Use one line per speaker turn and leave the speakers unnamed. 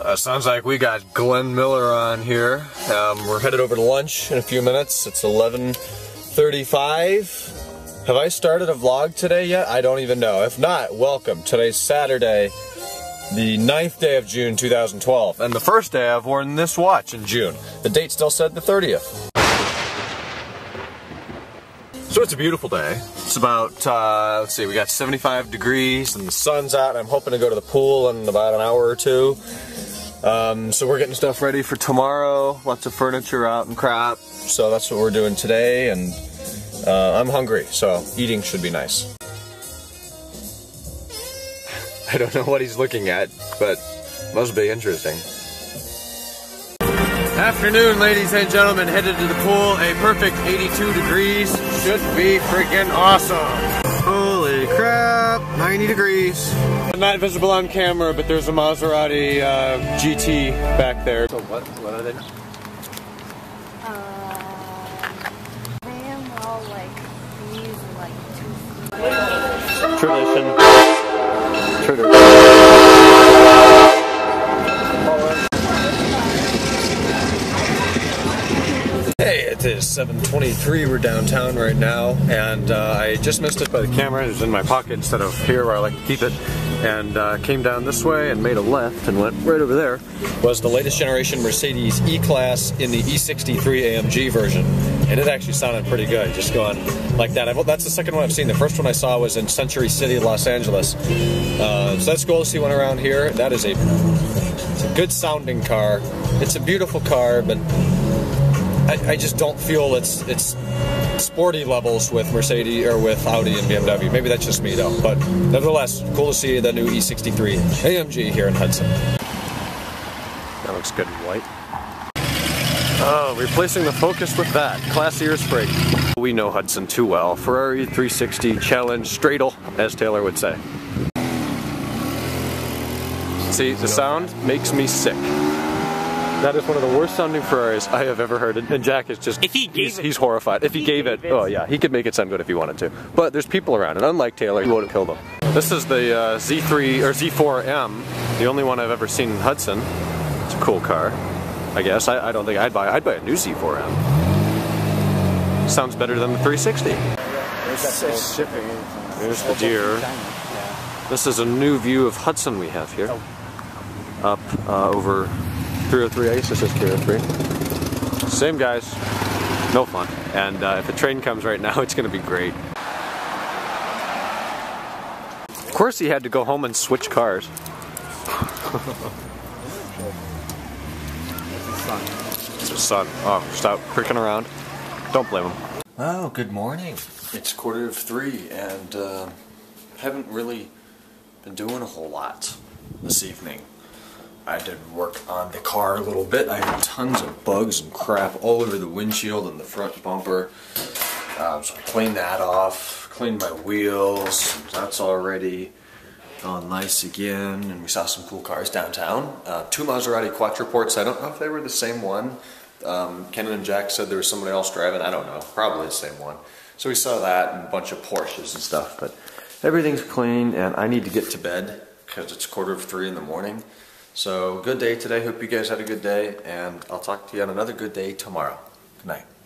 Uh, sounds like we got Glenn Miller on here. Um, we're headed over to lunch in a few minutes. It's 11:35. Have I started a vlog today yet? I don't even know. If not, welcome. Today's Saturday, the 9th day of June 2012, and the first day I've worn this watch in June. The date still said the 30th. So it's a beautiful day. It's about, uh, let's see, we got 75 degrees and the sun's out. I'm hoping to go to the pool in about an hour or two. Um, so we're getting stuff ready for tomorrow. Lots of furniture out and crap. So that's what we're doing today and uh, I'm hungry, so eating should be nice. I don't know what he's looking at, but must be interesting. Afternoon, ladies and gentlemen. Headed to the pool. A perfect 82 degrees. Should be freaking awesome. Holy crap, 90 degrees. Not visible on camera, but there's a Maserati uh, GT back there. So what? What are they?
Uh, they am all like these like two
Tradition. Tradition. Hey, it is 7:23. We're downtown right now, and uh, I just missed it by the camera. It was in my pocket instead of here where I like to keep it, and uh, came down this way and made a left and went right over there. Was the latest generation Mercedes E-Class in the E63 AMG version, and it actually sounded pretty good. Just going like that. I've, that's the second one I've seen. The first one I saw was in Century City, Los Angeles. Uh, so that's cool to see one around here. That is a a good sounding car. It's a beautiful car, but I, I just don't feel it's it's sporty levels with Mercedes or with Audi and BMW. Maybe that's just me though. But nevertheless, cool to see the new E63 AMG here in Hudson. That looks good in white. Oh, replacing the Focus with that. Classier spring. We know Hudson too well. Ferrari 360 Challenge Stradale, as Taylor would say. See, the sound makes me sick. That is one of the worst sounding Ferraris I have ever heard, and Jack is just,
If he gave
he's,
it-
he's horrified. If he,
he
gave it,
gave it-
oh yeah, he could make it sound good if he wanted to. But there's people around, and unlike Taylor, he won't kill them. This is the uh, Z3, or Z4M, the only one I've ever seen in Hudson. It's a cool car, I guess. I, I don't think I'd buy, I'd buy a new Z4M. Sounds better than the 360. There's the deer. This is a new view of Hudson we have here. Up uh, over 303. I this is 303. Same guys. No fun. And uh, if a train comes right now, it's going to be great. Of course, he had to go home and switch cars. It's his son. Oh, stop pricking around. Don't blame him. Oh, good morning. It's quarter of three, and uh, haven't really been doing a whole lot this evening. I did work on the car a little bit. I had tons of bugs and crap all over the windshield and the front bumper. Um, so I cleaned that off, cleaned my wheels. That's already all nice again. And we saw some cool cars downtown. Uh, two Maserati Quattroportes. I don't know if they were the same one. Um, Kenan and Jack said there was somebody else driving. I don't know. Probably the same one. So we saw that and a bunch of Porsches and stuff. But everything's clean, and I need to get to bed because it's quarter of three in the morning. So good day today. Hope you guys had a good day, and I'll talk to you on another good day tomorrow. Good night.